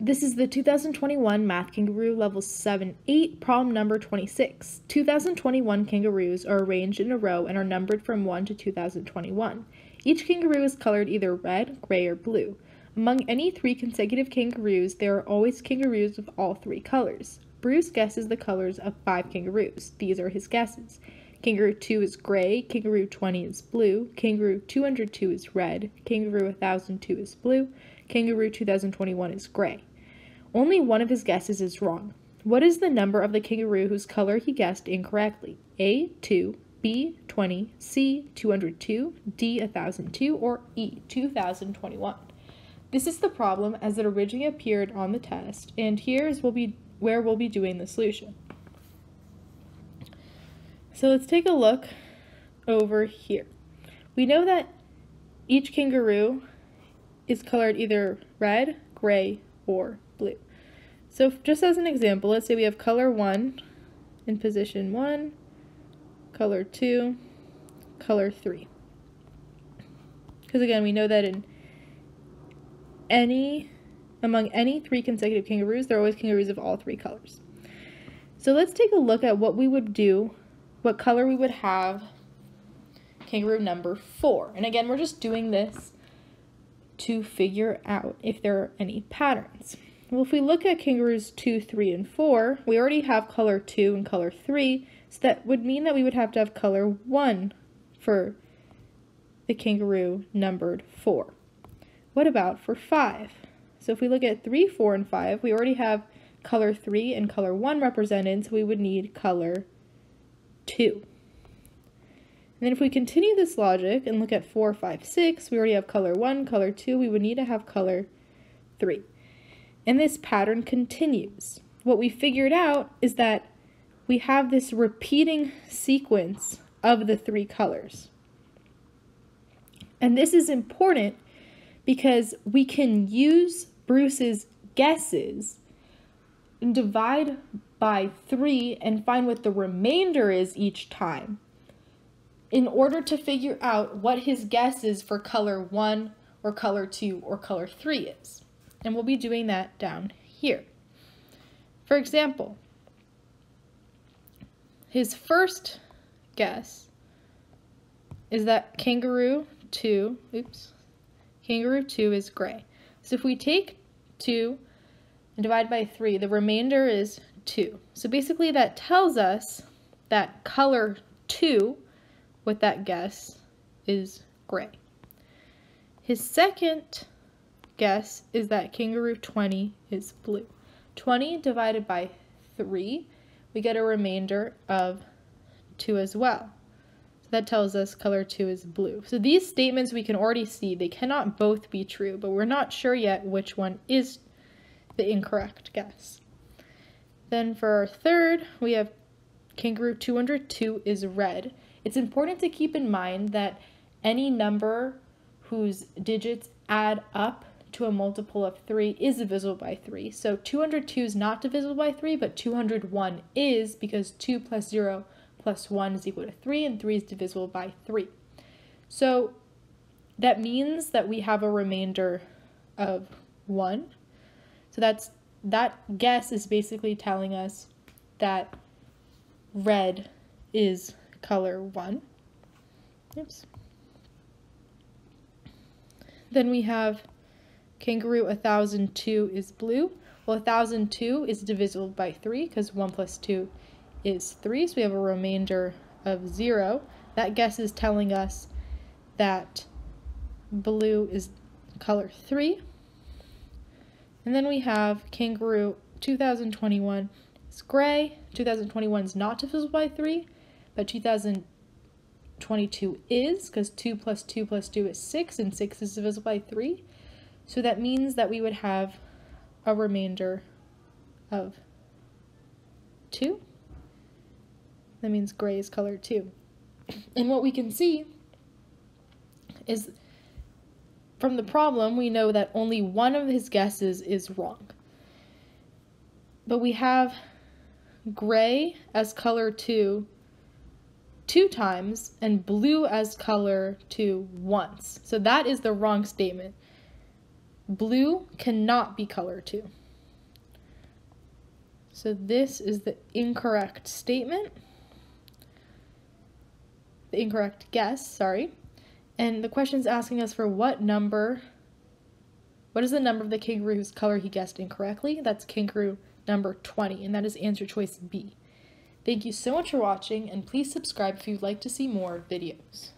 This is the 2021 Math Kangaroo Level 7 8, problem number 26. 2021 kangaroos are arranged in a row and are numbered from 1 to 2021. Each kangaroo is colored either red, gray, or blue. Among any three consecutive kangaroos, there are always kangaroos of all three colors. Bruce guesses the colors of five kangaroos. These are his guesses. Kangaroo 2 is gray, Kangaroo 20 is blue, Kangaroo 202 is red, Kangaroo 1002 is blue, Kangaroo 2021 is gray. Only one of his guesses is wrong. What is the number of the kangaroo whose color he guessed incorrectly? A 2, B 20, C 202, D 1002, or E 2021? This is the problem as it originally appeared on the test, and here's will be where we'll be doing the solution. So let's take a look over here. We know that each kangaroo is colored either red, gray, or blue. So just as an example, let's say we have color 1 in position 1, color 2, color 3. Because again, we know that in any, among any three consecutive kangaroos, there are always kangaroos of all three colors. So let's take a look at what we would do what color we would have kangaroo number four. And again, we're just doing this to figure out if there are any patterns. Well, if we look at kangaroos 2, 3, and 4, we already have color 2 and color 3, so that would mean that we would have to have color 1 for the kangaroo numbered 4. What about for 5? So if we look at 3, 4, and 5, we already have color 3 and color 1 represented, so we would need color 2. And then if we continue this logic and look at 4, 5, 6, we already have color 1, color 2, we would need to have color 3. And this pattern continues. What we figured out is that we have this repeating sequence of the three colors. And this is important because we can use Bruce's guesses and divide by 3 and find what the remainder is each time in order to figure out what his guess is for color 1 or color 2 or color 3 is. And we'll be doing that down here. For example, his first guess is that kangaroo 2, oops, kangaroo 2 is gray. So if we take 2 and divide by 3, the remainder is 2. So basically that tells us that color 2 with that guess is gray. His second guess is that kangaroo 20 is blue. 20 divided by 3, we get a remainder of 2 as well. So that tells us color 2 is blue. So these statements we can already see, they cannot both be true, but we're not sure yet which one is the incorrect guess. Then for our third, we have kangaroo 202 is red. It's important to keep in mind that any number whose digits add up to a multiple of 3 is divisible by 3. So 202 is not divisible by 3, but 201 is because 2 plus 0 plus 1 is equal to 3, and 3 is divisible by 3. So that means that we have a remainder of 1. So that's that guess is basically telling us that red is color 1. Oops. Then we have kangaroo 1002 is blue. Well, 1002 is divisible by 3 because 1 plus 2 is 3, so we have a remainder of 0. That guess is telling us that blue is color 3. And then we have Kangaroo 2021 is gray. 2021 is not divisible by 3, but 2022 is, because 2 plus 2 plus 2 is 6, and 6 is divisible by 3. So that means that we would have a remainder of 2. That means gray is color 2. And what we can see is from the problem, we know that only one of his guesses is wrong. But we have gray as color 2 two times and blue as color 2 once. So that is the wrong statement. Blue cannot be color 2. So this is the incorrect statement. The incorrect guess, sorry. And the question is asking us for what number, what is the number of the kangaroo whose color he guessed incorrectly? That's kangaroo number 20, and that is answer choice B. Thank you so much for watching, and please subscribe if you'd like to see more videos.